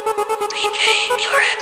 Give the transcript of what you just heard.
DJ Pure